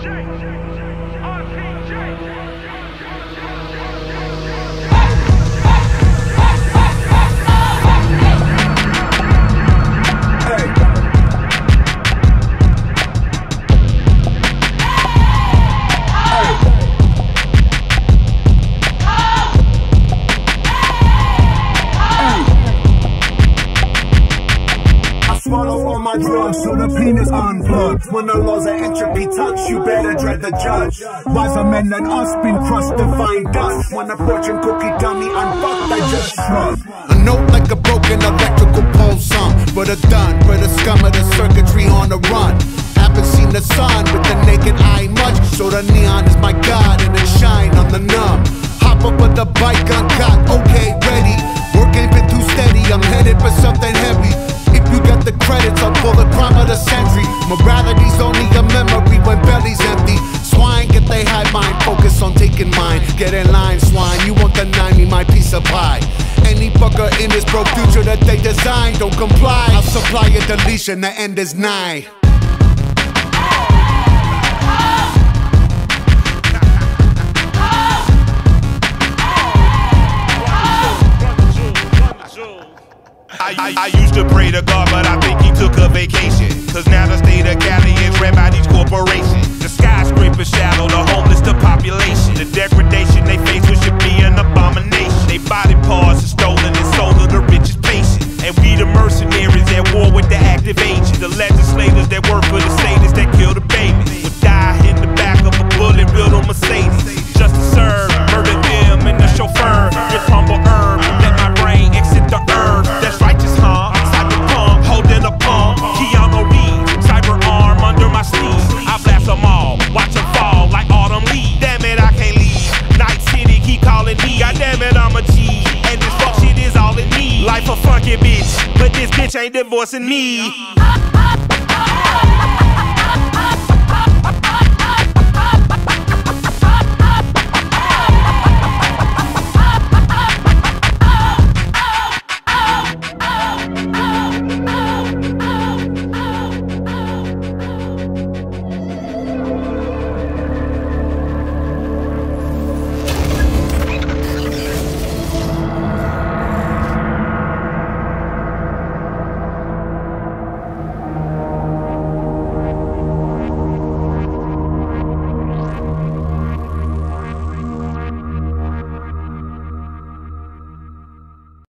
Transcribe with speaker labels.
Speaker 1: Swallow all so the penis unplugged. When the laws of entropy touch, you better dread the judge. Wiser men than us been crushed to find dust. When a fortune cookie dummy unfucked, I just shrug.
Speaker 2: A note like a broken electrical pole song For the done, for the scum of the circuitry on the run Haven't seen the sun with the naked eye much So the neon is my god and it shine on the numb Hop up with the bike uncut, okay, ready 30's only a memory when belly's empty. Swine, get they high mind, focus on taking mine. Get in line, swine, you want the me my piece of pie. Any fucker in this pro future that they design, don't comply. I'll supply a deletion, the end is nigh.
Speaker 3: I, I, I used to pray to God, but I think he took a vacation. Cause now the state of Cali is ran by these corporations. The skyscrapers shallow, the homeless, the population. The degradation they face, which should be an abomination. They body parts are stolen and sold to the richest patient. And we the mercenaries at war with the active agents. The legislators that work for the keep calling me. God damn it, I'm a G. And this fuck shit is all in me. Life a funky bitch, but this bitch ain't divorcing me.